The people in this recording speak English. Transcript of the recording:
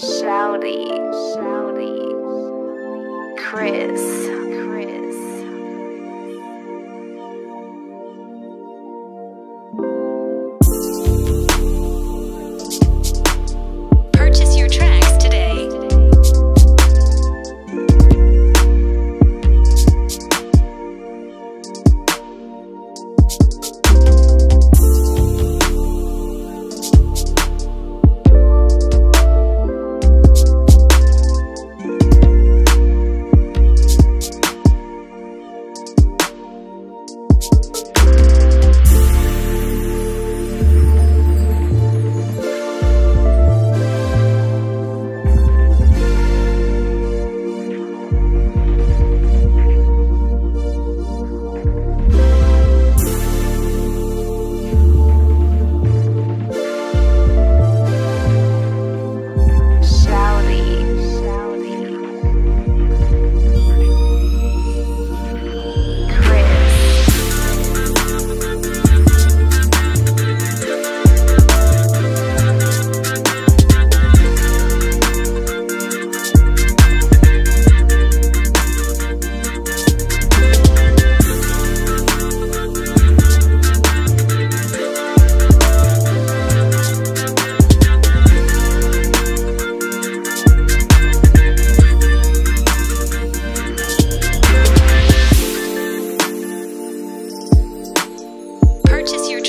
Shouty, Shouty, Chris, Chris. purchase your